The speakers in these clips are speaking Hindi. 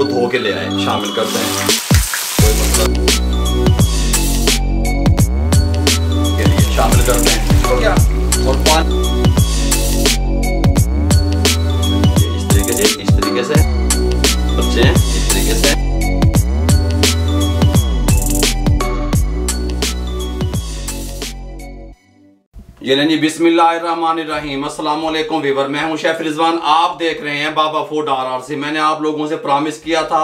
को धो के ले आए शामिल करते हैं। कोई मतलब के लिए शामिल करते हैं। हो गया और पानी ये नहीं बिस्मिल्लाहिर्रहमानिर्रहीम। अस्सलाम वालेकुम वीवर मैं हूँ शेफ रिजवान। आप देख रहे हैं बाबा फ़ूड आर आर से मैंने आप लोगों से प्रॉमिस किया था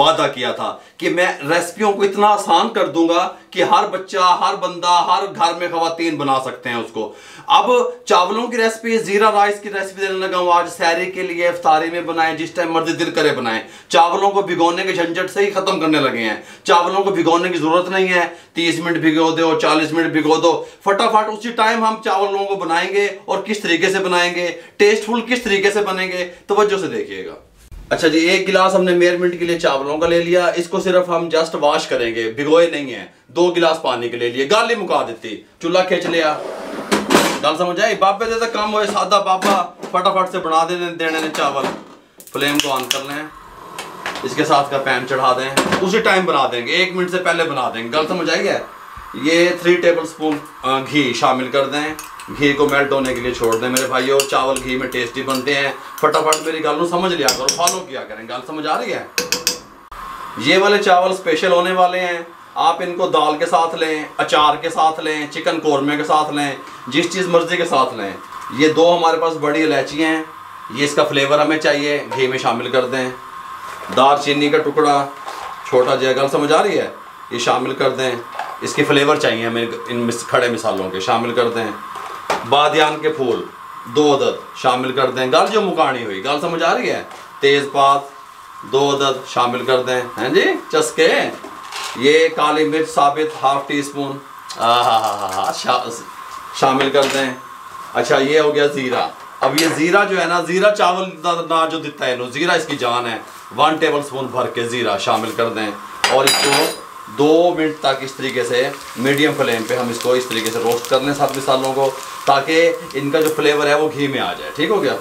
वादा किया था कि मैं रेसिपियों को इतना आसान कर दूँगा कि हर बच्चा, हर बंदा, हर घर में खातन बना सकते हैं उसको। अब चावलों की रेसिपी, जीरा राइस की रेसिपी देने लगा आज। सैरी के लिए इफ्तारी में बनाएँ, जिस टाइम मर्ज़ी दिल करे बनाएँ। चावलों को भिगोने के झंझट से ही खत्म करने लगे हैं। चावलों को भिगोने की ज़रूरत नहीं है। तीस मिनट भिगो दो, चालीस मिनट भिगो दो। फटाफट उसी टाइम हम चावलों को बनाएँगे और किस तरीके से बनाएँगे? टेस्टफुल किस तरीके से बनेंगे? तवज्जो से देखिएगा। अच्छा जी, एक गिलास हमने मेयरमेंट के लिए चावलों का ले लिया। इसको सिर्फ़ हम जस्ट वॉश करेंगे। भिगोए नहीं है। दो गिलास पानी के ले लिए। गाली मुका देती। चूल्हा खींच लिया। गल समझ आई? बाबे दे तो काम होए। सादा बाबा फटाफट से बना दे देने ने चावल। फ्लेम को ऑन कर लें। इसके साथ का पैन चढ़ा दें। उसी टाइम बना देंगे। एक मिनट से पहले बना देंगे। गल समझ आई है? ये थ्री टेबल स्पून घी शामिल कर दें। घी को मेल्ट होने के लिए छोड़ दें मेरे भाइयों। चावल घी में टेस्टी बनते हैं। फटाफट मेरी गल समझ लिया करो फॉलो किया करें। गल समझ आ रही है? ये वाले चावल स्पेशल होने वाले हैं। आप इनको दाल के साथ लें, अचार के साथ लें चिकन कौरमे के साथ लें, जिस चीज़ मर्ज़ी के साथ लें। ये दो हमारे पास बड़ी इलायची हैं। ये इसका फ्लेवर हमें चाहिए। घी में शामिल कर दें। दार चीनी का टुकड़ा, छोटा जयगल समझ आ रही है? ये शामिल कर दें। इसकी फ्लेवर चाहिए हमें इन खड़े मिसालों के शामिल कर दें। बादियान के फूल दो अदद शामिल कर दें। गल जो मुकानी हुई गल समझ आ रही है? तेज़पात दो अदद शामिल कर दें। हैं जी? चस्के। ये काली मिर्च साबित हाफ़ टी स्पून शा, शामिल कर दें। अच्छा ये हो गया ज़ीरा। अब ये ज़ीरा जो है ना ज़ीरा चावल ना जो देता है नो ज़ीरा इसकी जान है। वन टेबल स्पून भर के ज़ीरा शामिल कर दें। और इसको दो मिनट तक इस तरीके से मीडियम फ्लेम पे हम इसको इस तरीके से रोस्ट कर लें सात मिसालों को, ताकि इनका जो फ्लेवर है वो घी में आ जाए। ठीक हो गया?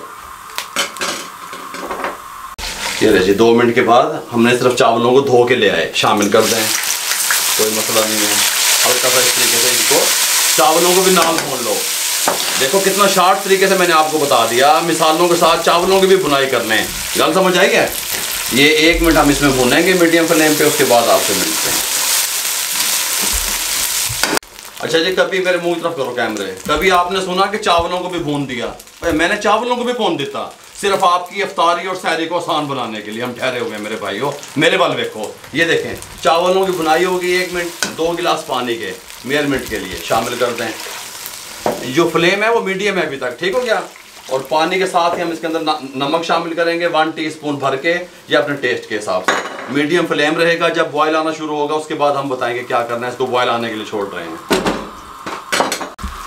ये जी दो मिनट के बाद हमने सिर्फ़ चावलों को धो के ले आए। शामिल कर दें। कोई मसला नहीं है। हल्का सा इस तरीके से इनको, चावलों को भी नाम भून लो। देखो, कितना शार्ट तरीके से मैंने आपको बता दिया। मिसालों के साथ चावलों की भी बुनाई कर लें। गल समझ आई है ये एक मिनट हम इसमें भूनेंगे मीडियम फ्लेम पे, उसके बाद आपसे मिलते हैं। अच्छा जी, कभी मेरे मुँह की तरफ़ करो कैमरे कभी आपने सुना कि चावलों को भी भून दिया? भाई, मैंने चावलों को भी भून देता। सिर्फ़ आपकी अफ्तारी और सैरी को आसान बनाने के लिए। हम ठहरे हुए मेरे भाइयों। मेरे बल देखो। ये देखें, चावलों की बुनाई होगी एक मिनट, दो गिलास पानी के मेयरमेंट के लिए शामिल कर दें। जो फ्लेम है वो मीडियम है अभी तक, ठीक हो गया? और पानी के साथ ही हम इसके अंदर नमक शामिल करेंगे वन टीस्पून भर के, या अपने टेस्ट के हिसाब से। मीडियम फ्लेम रहेगा, जब बॉयल आना शुरू होगा, उसके बाद हम बताएँगे क्या करना है, इसको बॉयल आने के लिए छोड़ रहे हैं।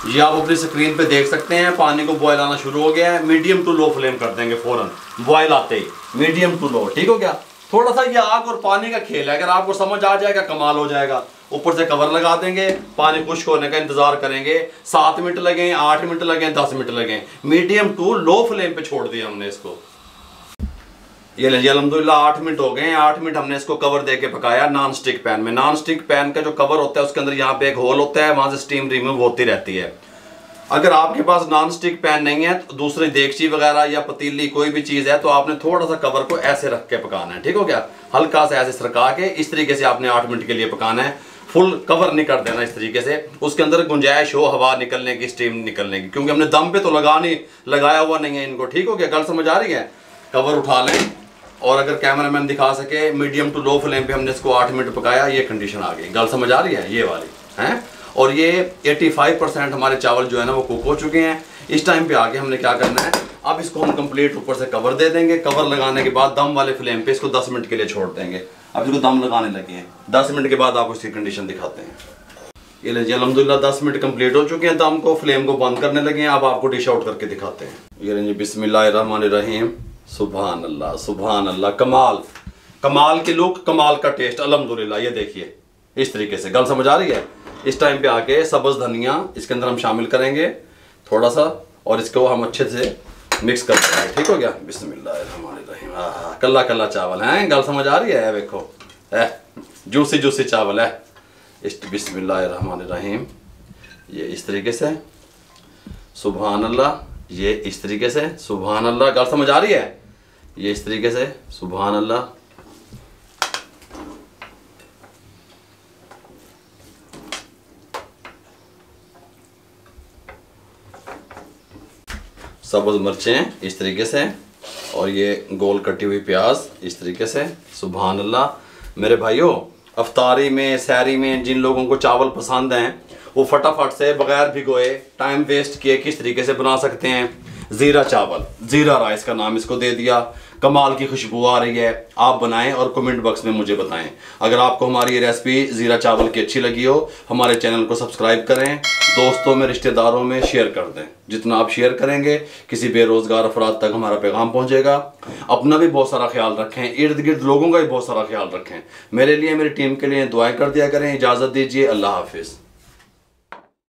ये आप अपनी स्क्रीन पे देख सकते हैं, पानी को बॉयल आना शुरू हो गया है मीडियम टू लो फ्लेम कर देंगे फ़ौरन। बॉयल आते ही मीडियम टू लो ठीक हो गया? थोड़ा सा ये आग और पानी का खेल है, अगर आपको समझ आ जाएगा, कमाल हो जाएगा। ऊपर से कवर लगा देंगे, पानी खुश्क होने का इंतज़ार करेंगे। सात मिनट लगे, आठ मिनट लगे, दस मिनट लगे। मीडियम टू लो फ्लेम पे छोड़ दिया हमने इसको। ये लीजिए अलहमदुल्ला आठ मिनट हो गए हैं, आठ मिनट हमने इसको कवर दे के पकाया नॉन स्टिक पैन में। नॉन स्टिक पैन का जो कवर होता है, उसके अंदर यहाँ पे एक होल होता है, वहाँ से स्टीम रिमूव होती रहती है। अगर आपके पास नॉन स्टिक पैन नहीं है तो दूसरी देगची वगैरह या पतीली, कोई भी चीज़ है तो आपने थोड़ा सा कवर को ऐसे रख के पकाना है, ठीक हो गया? हल्का सा ऐसे सरका के, इस तरीके से आपने आठ मिनट के लिए पकाना है। फुल कवर नहीं कर देना इस तरीके से। उसके अंदर गुंजाइश हो हवा निकलने की स्टीम निकलने की, क्योंकि हमने दम पे तो लगा नहीं, लगाया हुआ नहीं है इनको, ठीक हो गया? गल समझ आ रही है? कवर उठा लें। और अगर कैमरा मैन दिखा सके मीडियम टू लो फ्लेम पे हमने इसको आठ मिनट पकाया, ये कंडीशन आ गई। गल समझ आ रही है? ये वाली, है? और ये 85 परसेंट हमारे चावल जो है ना, वो कुक हो चुके हैं। इस टाइम पे आके हमने क्या करना है? अब इसको हम कंप्लीट ऊपर से कवर दे देंगे। कवर लगाने के बाद दम वाले फ्लेम पे इसको 10 मिनट के लिए छोड़ देंगे। अब इसको दम लगाने लगे हैं। दस मिनट के बाद आपको इसकी कंडीशन दिखाते हैं। ये लीजिए अलहमदिल्ला दस मिनट कंप्लीट हो चुके हैं दम को फ्लेम को बंद करने लगे हैं। अब आपको डिश आउट करके दिखाते हैं। ये लीजिए सुबहान अल्लाह सुबहान अल्लाह कमाल। कमाल के लुक कमाल का टेस्ट अलहमदिल्ला ये देखिए इस तरीके से। गल समझ आ रही है? इस टाइम पे आके सब्ज धनिया इसके अंदर हम शामिल करेंगे थोड़ा सा और इसको हम अच्छे से मिक्स कर देंगे। ठीक हो गया? आहा, कल्ला कल्ला चावल है? गल समझ आ रही है? देखो। है जूसी जूसी चावल है। इस बिस्मिल्लाहिर्रहमानिर्रहीम। ये इस तरीके से। सुबहान अल्लाह ये इस तरीके से सुबहान अल्लाह गल समझ आ रही है? ये इस तरीके से सुबहान अल्लाह सब्ज मिर्चें इस तरीके से और ये गोल कटी हुई प्याज इस तरीके से सुबहान अल्लाह मेरे भाइयों अफ्तारी में सैरी में, जिन लोगों को चावल पसंद हैं, वो फटाफट से बगैर भिगोए टाइम वेस्ट किए किस तरीके से बना सकते हैं? ज़ीरा चावल। ज़ीरा राइस का नाम इसको दे दिया। कमाल की खुशबू आ रही है। आप बनाएँ और कमेंट बॉक्स में मुझे बताएँ। अगर आपको हमारी ये रेसिपी ज़ीरा चावल की अच्छी लगी हो, हमारे चैनल को सब्सक्राइब करें। दोस्तों में, रिश्तेदारों में शेयर कर दें। जितना आप शेयर करेंगे, किसी बेरोज़गार अफराद तक हमारा पैगाम पहुंचेगा। अपना भी बहुत सारा ख्याल रखें। इर्द गिर्द लोगों का भी बहुत सारा ख्याल रखें। मेरे लिए, मेरी टीम के लिए दुआएँ कर दिया करें। इजाज़त दीजिए। अल्लाह हाफिज़।